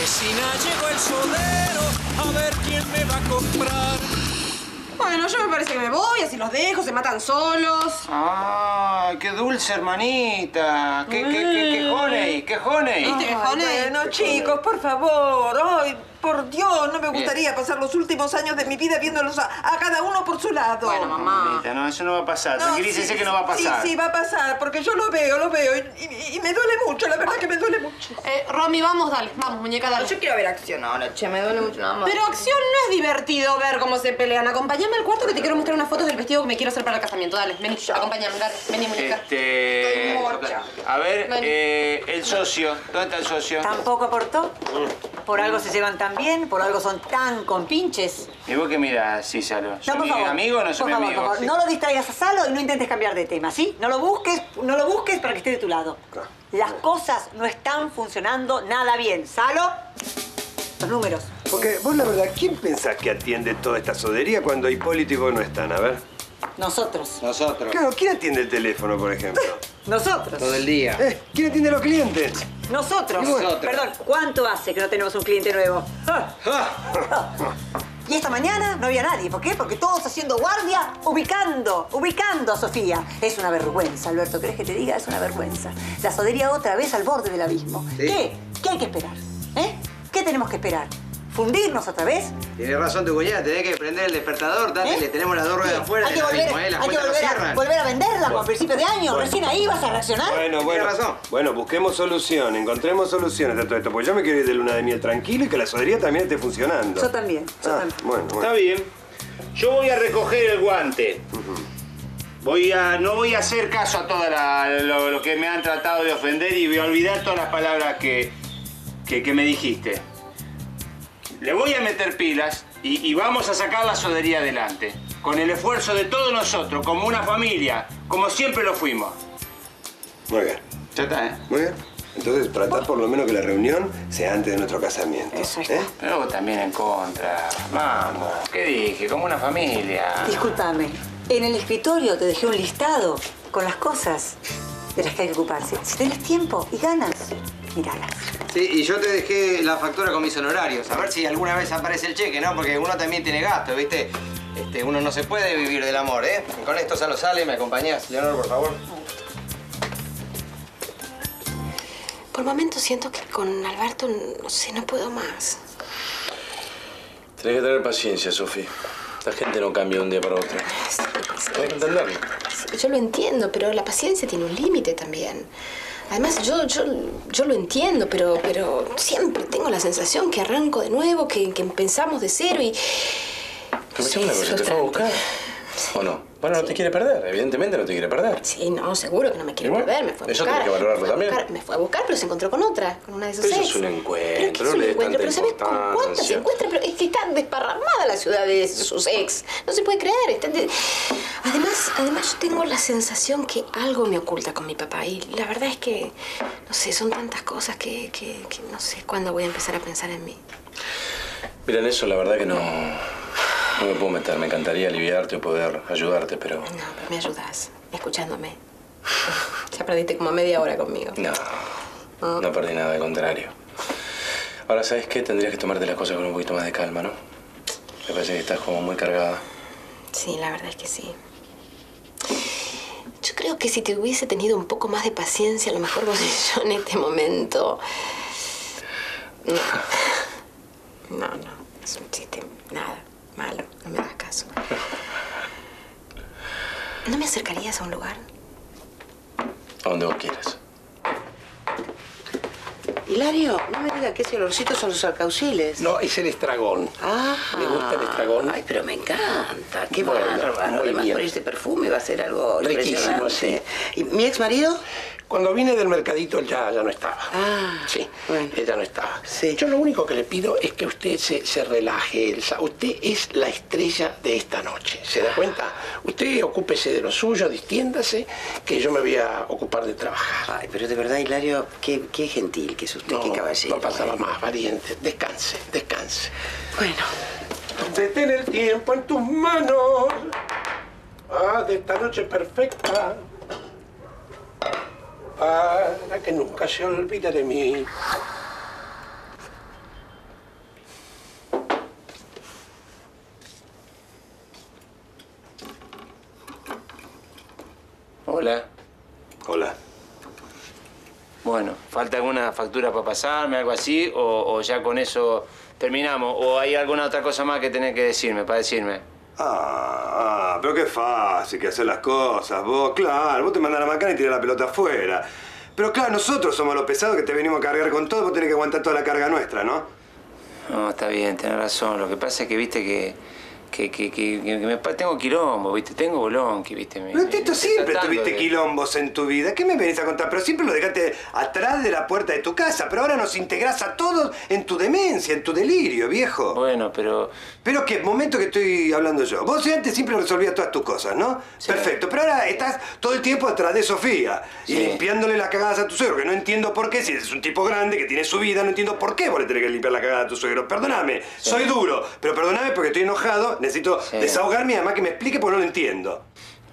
Vecina, llegó el sodero, a ver quién me va a comprar. Bueno, yo me parece que me voy, así los dejo, se matan solos. ¡Ah! ¡Qué dulce, hermanita! ¡Qué, qué, qué, qué honey! ¡Qué honey! ¿Viste que Ay, Jone? Bueno, chicos, por favor. Ay, por Dios, no me gustaría pasar los últimos años de mi vida viéndolos a, a cada uno por su lado. Bueno, mamá. Mamita, no, eso no va a pasar. No, Tranquilícese sí, que no va a pasar. Sí, sí, va a pasar, porque yo lo veo, lo veo, y, y- y me duele mucho, la verdad que me duele mucho. Eh, Romy, vamos, dale, vamos, muñeca, dale. Yo quiero ver acción ahora, che, me duele mucho nada más. Pero acción no es divertido ver cómo se pelean. Acompáñame al cuarto que te quiero mostrar unas fotos del vestido que me quiero hacer para el casamiento. Dale, vení, acompáñame, dale. Vení, muñeca. Este. A ver, eh, el socio. ¿Dónde está el socio? ¿Tampoco aportó? Por algo se llevan tan bien, por algo son tan compinches. ¿Y vos qué mirás, Císalo? No, ¿Son por mi favor. amigo o no mi favor, amigo? por favor, no lo distraigas a Salo y no intentes cambiar de tema, ¿sí? No lo busques, no lo busques para que esté de tu lado. Las cosas no están funcionando nada bien. Salo, los números. Porque vos, la verdad, ¿quién pensás que atiende toda esta sodería cuando Hipólito y vos no están? A ver. Nosotros. Nosotros. Claro, ¿quién atiende el teléfono, por ejemplo? Nosotros. Todo el día. Eh, ¿Quién atiende a los clientes? Nosotros. Nosotros. Perdón, ¿cuánto hace que no tenemos un cliente nuevo? Ah. Y esta mañana no había nadie. ¿Por qué? Porque todos haciendo guardia, ubicando, ubicando a Sofía. Es una vergüenza, Alberto. ¿Crees que te diga? Es una vergüenza. La sodería otra vez al borde del abismo. ¿Qué? ¿Qué hay que esperar? ¿Eh? ¿Qué tenemos que esperar? ¿Fundirnos otra vez? Tienes razón tu cuñada, tenés que prender el despertador, date, ¿Eh? le tenemos las dos ruedas ¿Qué? afuera Hay que volver, abismo, ¿eh? Hay que volver, a, cierran. volver a venderla como a principio de año. Recién ahí vas a reaccionar. Bueno, bueno. Razón. Bueno, busquemos solución, encontremos soluciones a todo esto. Porque yo me quiero ir de luna de miel tranquilo y que la sodería también esté funcionando. Yo también, yo Ah, también. bueno, Está bueno. bien. Yo voy a recoger el guante. Voy a, no voy a hacer caso a todo lo, lo que me han tratado de ofender y voy a olvidar todas las palabras que, que, que me dijiste. Le voy a meter pilas y, y vamos a sacar la sodería adelante. Con el esfuerzo de todos nosotros, como una familia, como siempre lo fuimos. Muy bien. Ya está, ¿eh? Muy bien. Entonces, tratar por lo menos que la reunión sea antes de nuestro casamiento. Eso ¿eh? Pero vos también en contra. Vamos. ¿Qué dije? Como una familia. Discúlpame, en el escritorio te dejé un listado con las cosas de las que hay que ocuparse. Si tenés tiempo y ganas, Sí, y yo te dejé la factura con mis honorarios, a ver si alguna vez aparece el cheque, ¿no? Porque uno también tiene gasto, ¿viste? Este, uno no se puede vivir del amor, ¿eh? Con esto salo sale, ¿me acompañás? Leonor, por favor. Por momentos siento que con Alberto, no sé, no puedo más. Tenés que tener paciencia, Sofi. La gente no cambia de un día para otro. Tenés que entenderlo. Sí, Yo lo entiendo, pero la paciencia tiene un límite también. Además, yo, yo, yo lo entiendo, pero, pero siempre tengo la sensación que arranco de nuevo, que, que empezamos de cero y... Pero Sí, cosa, ¿te fue a buscar? ¿O no? Bueno, no te quiere perder. Evidentemente no te quiere perder. Sí, no, seguro que no me quiere bueno, perder, me fue a eso buscar. tenés que valorarlo me fue a también. buscar- me fue a buscar, pero se encontró con otra, con una de sus Pero eso ex. es un encuentro, ¿Pero es un encuentro? Pero ¿sabes con cuántas se importancia. encuentra? Pero es que está desparramada la ciudad de sus ex. No se puede creer. de- Además, además yo tengo la sensación que algo me oculta con mi papá. Y la verdad es que, no sé, son tantas cosas que, que- que no sé cuándo voy a empezar a pensar en mí. Mira, en eso la verdad que no, no me puedo meter. Me encantaría aliviarte o poder ayudarte, pero No, pero me ayudas, escuchándome. Ya perdiste como media hora conmigo. no, no perdí nada, al contrario. Ahora, ¿sabes qué? Tendrías que tomarte las cosas con un poquito más de calma, ¿no? Me parece que estás como muy cargada. Sí, la verdad es que sí. Yo creo que si te hubiese tenido un poco más de paciencia, a lo mejor vos y yo en este momento. No. No, no. Es un chiste. Nada. Malo. No me hagas caso. ¿No me acercarías a un lugar? A donde vos quieras. Hilario, no me diga que ese olorcito son los alcauciles. No, es el estragón. Ah, ¿Le gusta el estragón? Ay, pero me encanta. Qué Bueno, bárbaro. muy Además, bien. por este perfume va a ser algo Riquísimo, impresionante. ¿Y mi ex marido? Cuando vine del mercadito él ya, ya no estaba. Ah, Sí, bueno. él ya no estaba. Sí. Yo lo único que le pido es que usted se, se relaje, Elsa. Usted es la estrella de esta noche. ¿Se da cuenta? Usted ocúpese de lo suyo, distiéndase, que yo me voy a ocupar de trabajar. Ay, pero de verdad, Hilario, qué, qué gentil que es usted, No, qué caballero. no pasaba ¿eh? más, valiente. Descanse, descanse. Bueno, Detén el tiempo en tus manos. Ah, de esta noche perfecta para que nunca se olvide de mí. Hola. Hola. Bueno, ¿falta alguna factura para pasarme, algo así? O, o, ya con eso terminamos? ¿O hay alguna otra cosa más que tenés que decirme, para decirme? Ah, pero qué fácil que hacer las cosas. Vos, claro, vos te mandás la macana y tirás la pelota afuera. Pero claro, nosotros somos los pesados que te venimos a cargar con todo, vos tenés que aguantar toda la carga nuestra, ¿no? No, está bien, tenés razón. Lo que pasa es que, viste, que... Que, que, que, que me tengo quilombo, viste, tengo bolonqui, viste. me- Pero Tito, siempre tuviste de- quilombos en tu vida. ¿Qué me venís a contar? Pero siempre lo dejaste atrás de la puerta de tu casa. Pero ahora nos integrás a todos en tu demencia, en tu delirio, viejo. Bueno, pero... Pero qué, momento que estoy hablando yo. Vos antes siempre resolvías todas tus cosas, ¿no? Perfecto. Pero ahora estás todo el tiempo atrás de Sofía. Y Sí. limpiándole las cagadas a tu suegro, que no entiendo por qué. Si es un tipo grande que tiene su vida, no entiendo por qué vos le tenés que limpiar la cagada a tu suegro. Perdóname, soy duro. Pero perdóname porque estoy enojado. Necesito Sí. desahogarme y además que me explique porque no lo entiendo.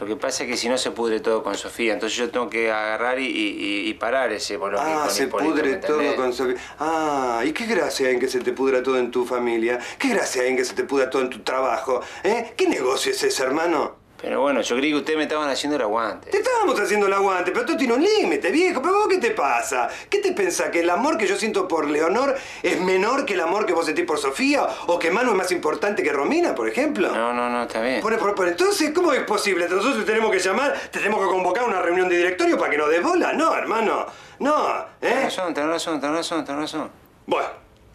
Lo que pasa es que si no se pudre todo con Sofía, entonces yo tengo que agarrar y, y- y parar ese bolonqui Ah, se pudre ¿me todo con Sofía. Ah, ¿y qué gracia hay en que se te pudra todo en tu familia? ¿Qué gracia hay en que se te pudra todo en tu trabajo? ¿Eh? ¿Qué negocio es ese, hermano? Pero bueno, yo creí que ustedes me estaban haciendo el aguante. Te estábamos haciendo el aguante, pero tú tienes un límite, viejo. ¿Pero vos qué te pasa? ¿Qué te pensás? ¿Que el amor que yo siento por Leonor es menor que el amor que vos sentís por Sofía? ¿O que Manu es más importante que Romina, por ejemplo? No, no, no, está bien. Por, por- por- entonces, ¿cómo es posible? Nosotros tenemos que llamar, te tenemos que convocar a una reunión de directorio para que nos des bola. No, hermano. No, Tenés ¿eh? razón, tenés razón, tenés razón, tenés razón. Bueno,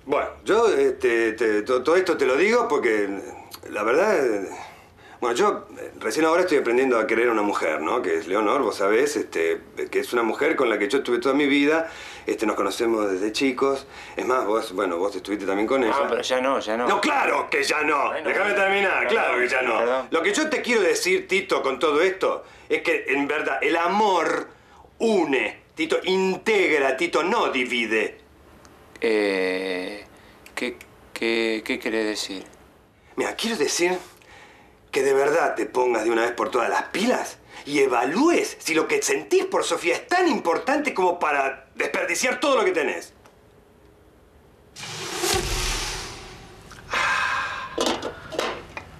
bueno, yo este, te- to- todo esto te lo digo porque la verdad, bueno, yo eh, recién ahora estoy aprendiendo a querer a una mujer, ¿no? Que es Leonor, vos sabés, este, que es una mujer con la que yo estuve toda mi vida, este, nos conocemos desde chicos. Es más, vos, bueno, vos estuviste también con ella. No, pero ya no, ya no. No, claro que ya no. Bueno, Déjame terminar, perdón, claro que ya no. perdón. Lo que yo te quiero decir, Tito, con todo esto, es que en verdad el amor une, Tito, integra, Tito, no divide. Eh, ¿qué, qué, ¿Qué querés decir? Mira, quiero decir que de verdad te pongas de una vez por todas las pilas y evalúes si lo que sentís por Sofía es tan importante como para desperdiciar todo lo que tenés.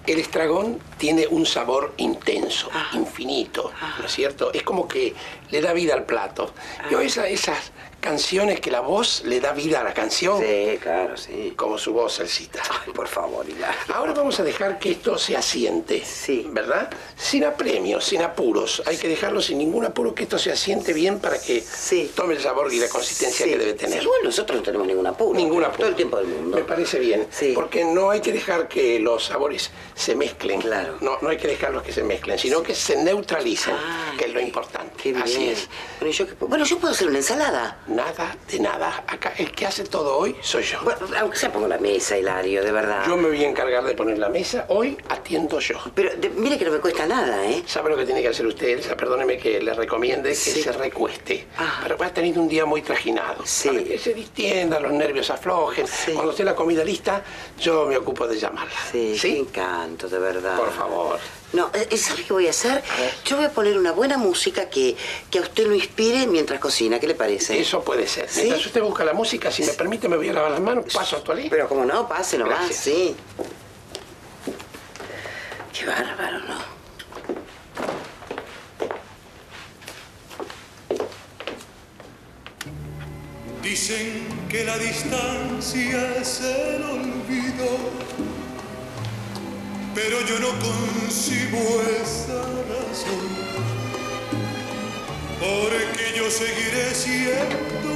El estragón tiene un sabor intenso, infinito, ¿no es cierto? Es como que le da vida al plato. Yo esa- esas canciones que la voz le da vida a la canción. Sí, claro, sí. Como su voz, Elcita. Ay, por favor, Hilario. Ahora vamos a dejar que esto se asiente. Sí. ¿Verdad? Sin apremios, sin apuros. Hay que dejarlo sin ningún apuro, que esto se asiente bien para que Sí. tome el sabor y la consistencia Sí. que debe tener. Igual nosotros no tenemos ningún apuro. Ningún apuro. Todo el tiempo del mundo. Me parece bien. Sí. Porque no hay que dejar que los sabores se mezclen. Claro. No, no hay que dejarlos que se mezclen, sino que se neutralicen, que es lo importante. Qué bien. Así es. Bueno, yo, bueno, yo puedo hacer una ensalada. Nada de nada. Acá el que hace todo hoy soy yo. Bueno, aunque sea pongo la mesa, Hilario, de verdad. Yo me voy a encargar de poner la mesa. Hoy atiendo yo. Pero de- mire que no me cuesta nada, ¿eh? ¿Sabe lo que tiene que hacer usted, Elsa? Perdóneme que le recomiende que Sí. se recueste. Ah. Pero va a tener un día muy trajinado. Sí. Para que se distienda, los nervios aflojen. Sí. Cuando esté la comida lista, yo me ocupo de llamarla. Sí, qué encanto, de verdad. Por favor. No, eh, ¿sabe qué voy a hacer? Yo voy a poner una buena música que, que a usted lo inspire mientras cocina. ¿Qué le parece? Eso puede ser. ¿Sí? Mientras usted busca la música, si me permite, me voy a lavar las manos, paso a tu alí. Pero como no, pase nomás, Gracias. sí. Qué bárbaro, ¿no? Dicen que la distancia es el olvido, pero yo no concibo esa razón, porque yo seguiré siendo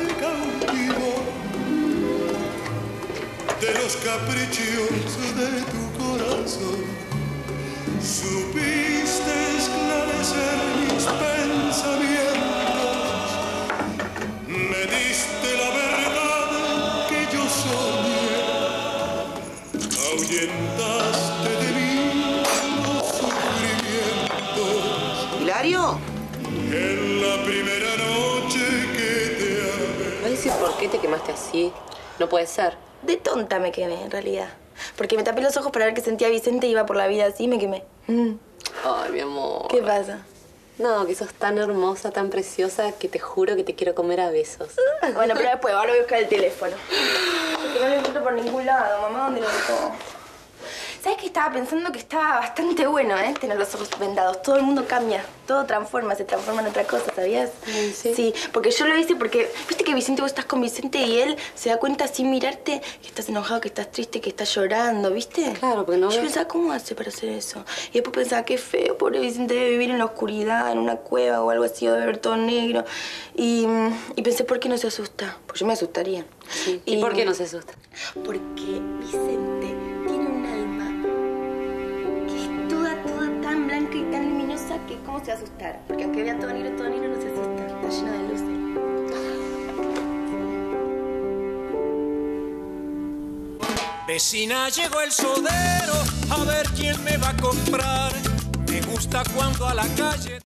el cautivo de los caprichos de tu corazón. Supiste esclarecer mis pensamientos. Me diste la verdad que yo soñé, ahuyentaste ¿Hilario? en la primera noche que te amé. ¿Me vas a decir por qué te quemaste así? No puede ser. De tonta me quemé, en realidad. Porque me tapé los ojos para ver qué sentía Vicente y iba por la vida así y me quemé. Mm. Ay, mi amor. ¿Qué pasa? No, que sos tan hermosa, tan preciosa, que te juro que te quiero comer a besos. Bueno, pero después, ahora voy a buscar el teléfono. Porque no lo encuentro por ningún lado. Mamá, ¿dónde lo dejó? ¿Sabes que estaba pensando que estaba bastante bueno, eh? Tener los ojos vendados. Todo el mundo cambia. Todo transforma, se transforma en otra cosa, ¿sabías? Sí. porque yo lo hice porque, viste que Vicente, vos estás con Vicente y él se da cuenta sin mirarte que estás enojado, que estás triste, que estás llorando, ¿viste? Claro, porque no Yo pensaba, ¿cómo hace para hacer eso? Y después pensaba, qué feo, pobre Vicente debe vivir en la oscuridad, en una cueva o algo así, o debe ver todo negro. Y, y pensé, ¿por qué no se asusta? Pues yo me asustaría. ¿Y por qué no se asusta? Porque Vicente cómo se va a asustar. Porque aunque vea todo negro, todo negro no se asusta. Está lleno de luces. Vecina, llegó el sodero, a ver quién me va a comprar. Me gusta cuando a la calle...